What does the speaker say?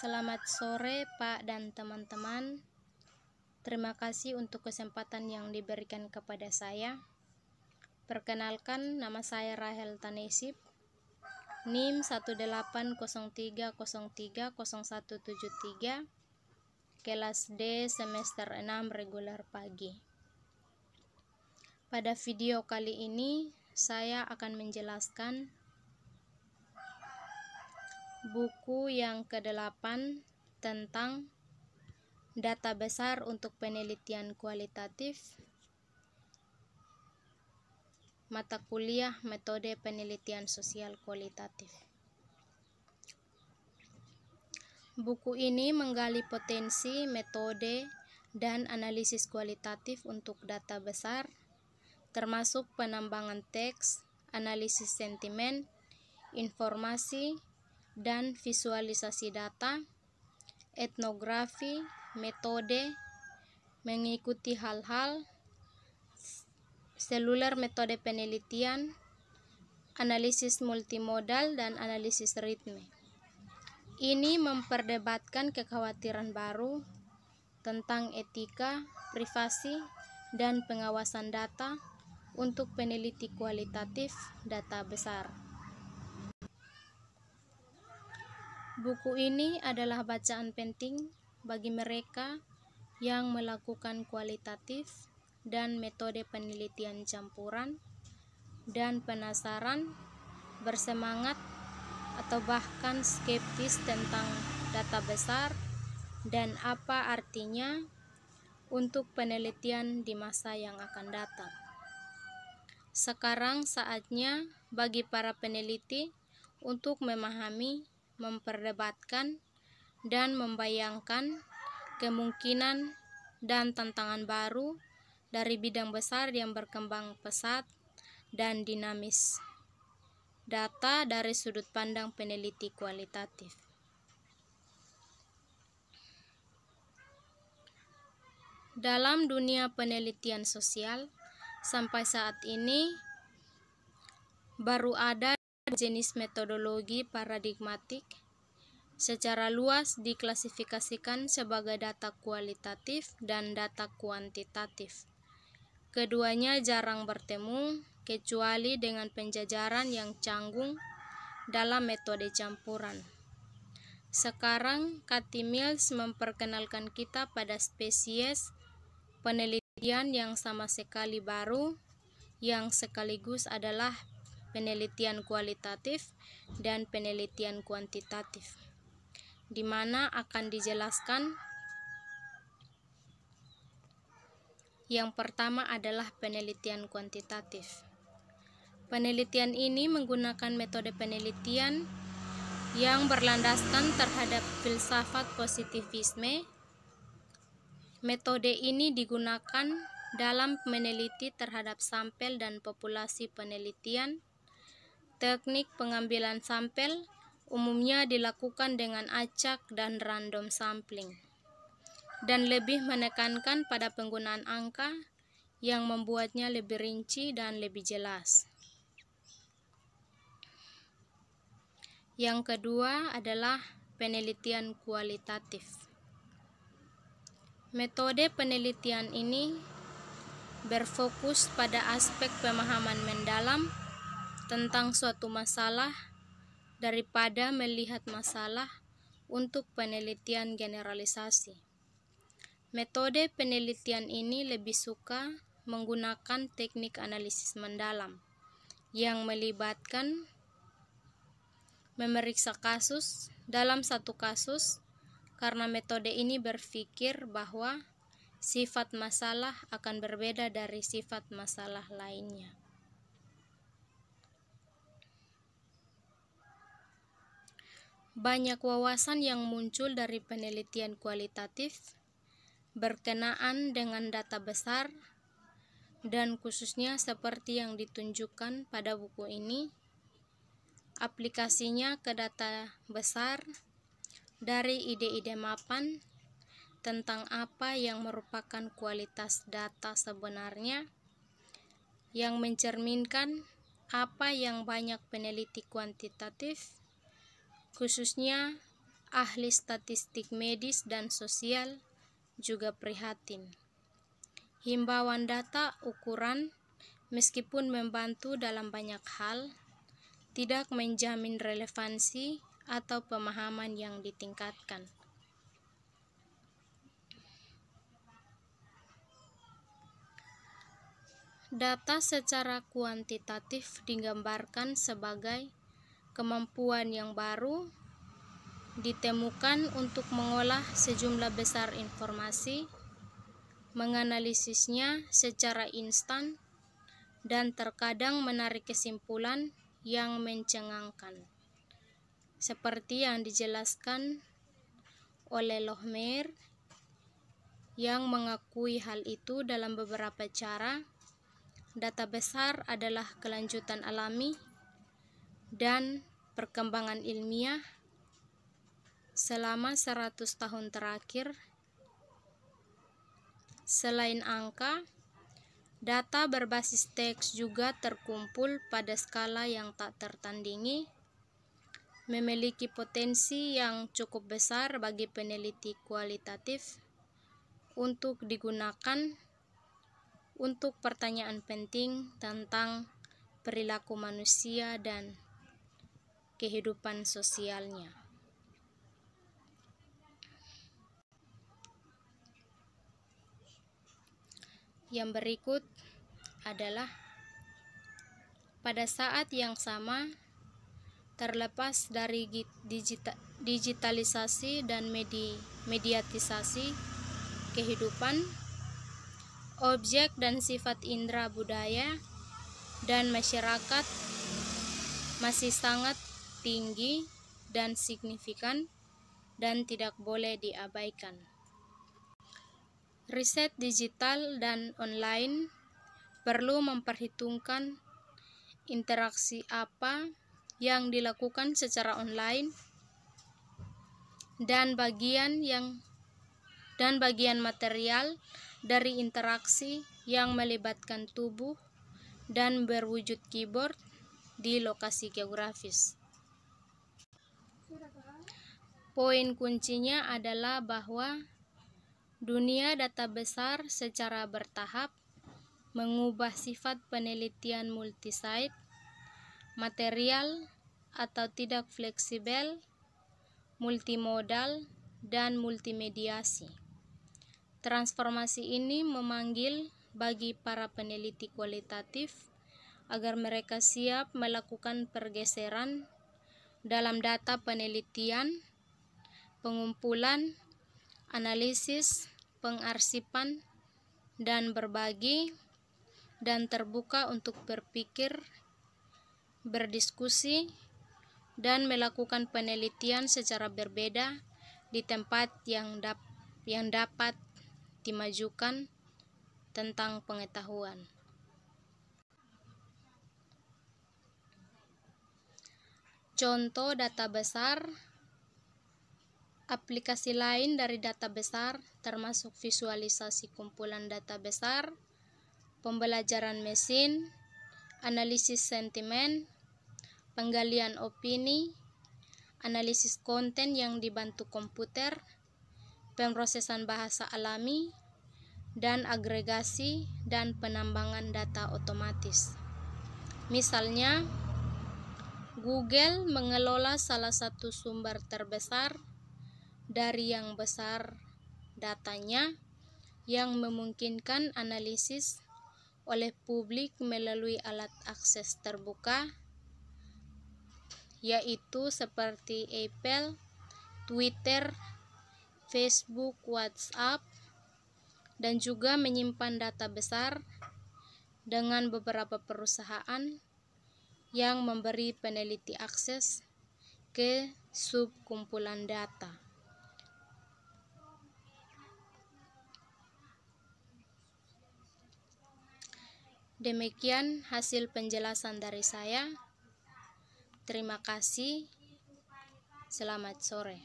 Selamat sore Pak dan teman-teman. Terima kasih untuk kesempatan yang diberikan kepada saya. Perkenalkan, nama saya Rahel Tanesip. NIM 18030300173 kelas D semester 6 regular pagi. Pada video kali ini saya akan menjelaskan buku yang ke-8 tentang data besar untuk penelitian kualitatif mata kuliah metode penelitian sosial kualitatif. Buku ini menggali potensi, metode, dan analisis kualitatif untuk data besar, termasuk penambangan teks, analisis sentimen, informasi, dan visualisasi data, etnografi, metode, mengikuti hal-hal, seluler metode penelitian, analisis multimodal, dan analisis ritme. Ini memperdebatkan kekhawatiran baru tentang etika, privasi, dan pengawasan data untuk peneliti kualitatif data besar. Buku ini adalah bacaan penting bagi mereka yang melakukan kualitatif dan metode penelitian campuran dan penasaran, bersemangat, atau bahkan skeptis tentang data besar dan apa artinya untuk penelitian di masa yang akan datang. Sekarang saatnya bagi para peneliti untuk memahami memperdebatkan, dan membayangkan kemungkinan dan tantangan baru dari bidang besar yang berkembang pesat dan dinamis. Data dari sudut pandang peneliti kualitatif. Dalam dunia penelitian sosial, sampai saat ini baru ada jenis metodologi paradigmatik secara luas diklasifikasikan sebagai data kualitatif dan data kuantitatif. Keduanya jarang bertemu kecuali dengan penjajaran yang canggung dalam metode campuran. Sekarang, Cathy Mills memperkenalkan kita pada spesies penelitian yang sama sekali baru, yang sekaligus adalah penelitian kualitatif, dan penelitian kuantitatif, di mana akan dijelaskan yang pertama adalah penelitian kuantitatif. Penelitian ini menggunakan metode penelitian yang berlandaskan terhadap filsafat positivisme. Metode ini digunakan dalam meneliti terhadap sampel dan populasi penelitian Teknik pengambilan sampel umumnya dilakukan dengan acak dan random sampling, dan lebih menekankan pada penggunaan angka yang membuatnya lebih rinci dan lebih jelas. Yang kedua adalah penelitian kualitatif. Metode penelitian ini berfokus pada aspek pemahaman mendalam tentang suatu masalah daripada melihat masalah untuk penelitian generalisasi. Metode penelitian ini lebih suka menggunakan teknik analisis mendalam yang melibatkan memeriksa kasus dalam satu kasus karena metode ini berpikir bahwa sifat masalah akan berbeda dari sifat masalah lainnya. Banyak wawasan yang muncul dari penelitian kualitatif berkenaan dengan data besar dan khususnya seperti yang ditunjukkan pada buku ini aplikasinya ke data besar dari ide-ide mapan tentang apa yang merupakan kualitas data sebenarnya yang mencerminkan apa yang banyak peneliti kuantitatif khususnya ahli statistik medis dan sosial juga prihatin. Himbauan data ukuran meskipun membantu dalam banyak hal, tidak menjamin relevansi atau pemahaman yang ditingkatkan. Data secara kuantitatif digambarkan sebagai kemampuan yang baru ditemukan untuk mengolah sejumlah besar informasi, menganalisisnya secara instan, dan terkadang menarik kesimpulan yang mencengangkan. Seperti yang dijelaskan oleh Lohmer yang mengakui hal itu dalam beberapa cara Data besar adalah kelanjutan alami dan perkembangan ilmiah selama 100 tahun terakhir. Selain angka, data berbasis teks juga terkumpul pada skala yang tak tertandingi, memiliki potensi yang cukup besar bagi peneliti kualitatif untuk digunakan untuk pertanyaan penting tentang perilaku manusia dan kehidupan sosialnya. Yang berikut adalah pada saat yang sama terlepas dari digitalisasi dan mediatisasi kehidupan objek dan sifat indera budaya dan masyarakat masih sangat tinggi dan signifikan dan tidak boleh diabaikan. Riset digital dan online perlu memperhitungkan interaksi apa yang dilakukan secara online dan bagian yang dan bagian material dari interaksi yang melibatkan tubuh dan berwujud keyboard di lokasi geografis. Poin kuncinya adalah bahwa dunia data besar secara bertahap mengubah sifat penelitian multisite, material atau tidak fleksibel, multimodal, dan multimediasi. Transformasi ini memanggil bagi para peneliti kualitatif agar mereka siap melakukan pergeseran dalam data penelitian, pengumpulan, analisis, pengarsipan, dan berbagi, dan terbuka untuk berpikir, berdiskusi, dan melakukan penelitian secara berbeda di tempat yang, dap yang dapat dimajukan tentang pengetahuan. Contoh data besar Aplikasi lain dari data besar termasuk visualisasi kumpulan data besar, pembelajaran mesin, analisis sentimen, penggalian opini, analisis konten yang dibantu komputer, pemrosesan bahasa alami, dan agregasi dan penambangan data otomatis. Misalnya, Google mengelola salah satu sumber terbesar dari yang besar datanya yang memungkinkan analisis oleh publik melalui alat akses terbuka yaitu seperti Apple, Twitter, Facebook, WhatsApp, dan juga menyimpan data besar dengan beberapa perusahaan yang memberi peneliti akses ke subkumpulan data. Demikian hasil penjelasan dari saya. Terima kasih. Selamat sore.